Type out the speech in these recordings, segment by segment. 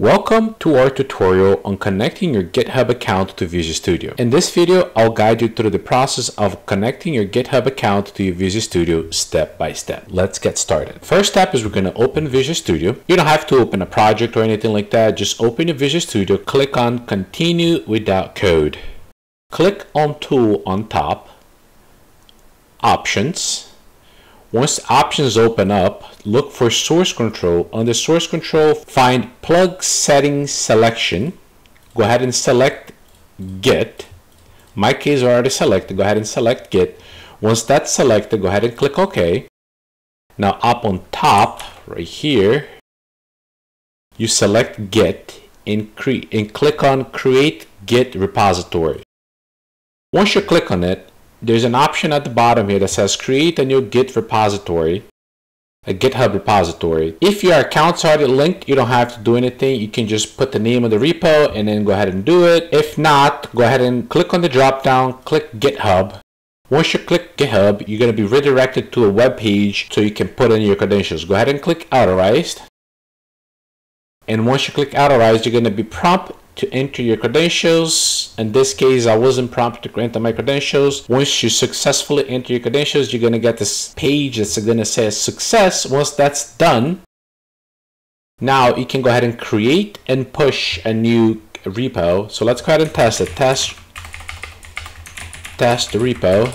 Welcome to our tutorial on connecting your GitHub account to Visual Studio. In this video, I'll guide you through the process of connecting your GitHub account to your Visual Studio step by step. Let's get started. First step is we're going to open Visual Studio. You don't have to open a project or anything like that. Just open your Visual Studio, click on Continue Without Code. Click on Tool on top, Options, once options open up, look for source control. Under source control, find plug settings selection. Go ahead and select Git. My case already selected. Go ahead and select Git. Once that's selected, go ahead and click OK. Now up on top, right here, you select Git and, and click on Create Git Repository. Once you click on it, there's an option at the bottom here that says create a new Git repository, a GitHub repository. If your account's already linked, you don't have to do anything. You can just put the name of the repo and then go ahead and do it. If not, go ahead and click on the drop down, click GitHub. Once you click GitHub, you're going to be redirected to a web page so you can put in your credentials. Go ahead and click Authorized. And once you click Authorized, you're going to be prompted to enter your credentials. In this case, I wasn't prompted to enter my credentials. Once you successfully enter your credentials, you're going to get this page that's to say success. Once that's done, now you can go ahead and create and push a new repo. So let's go ahead and test it. Test, test the repo.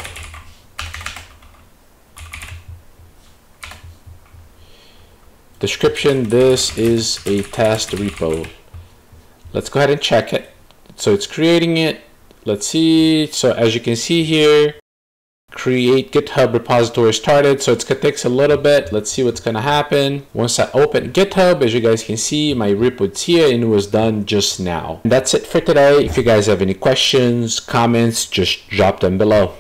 Description, this is a test repo. Let's go ahead and check it. So it's creating it. Let's see. So as you can see here, create GitHub repository started. So it's gonna take a little bit. Let's see what's gonna happen. Once I open GitHub, as you guys can see, my repo is here and it was done just now. And that's it for today. If you guys have any questions, comments, just drop them below.